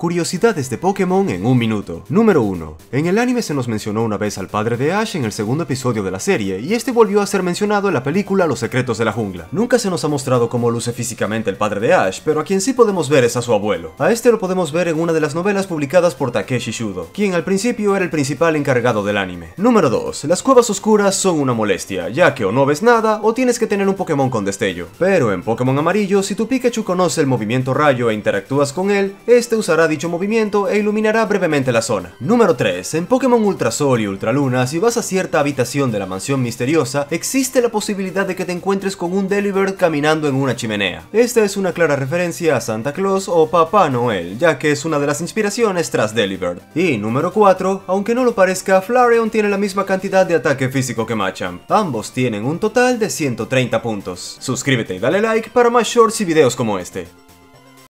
Curiosidades de Pokémon en un minuto. Número 1. En el anime se nos mencionó una vez al padre de Ash en el segundo episodio de la serie, y este volvió a ser mencionado en la película Los secretos de la jungla. Nunca se nos ha mostrado cómo luce físicamente el padre de Ash, pero a quien sí podemos ver es a su abuelo. A este lo podemos ver en una de las novelas publicadas por Takeshi Shudo, quien al principio era el principal encargado del anime. Número 2. Las cuevas oscuras son una molestia, ya que o no ves nada o tienes que tener un Pokémon con destello. Pero en Pokémon amarillo, si tu Pikachu conoce el movimiento rayo e interactúas con él, este usará dicho movimiento e iluminará brevemente la zona. Número 3. En Pokémon Ultrasol y Ultraluna, si vas a cierta habitación de la mansión misteriosa, existe la posibilidad de que te encuentres con un Delibird caminando en una chimenea. Esta es una clara referencia a Santa Claus o Papá Noel, ya que es una de las inspiraciones tras Delibird. Y número 4. Aunque no lo parezca, Flareon tiene la misma cantidad de ataque físico que Machamp. Ambos tienen un total de 130 puntos. Suscríbete y dale like para más shorts y videos como este.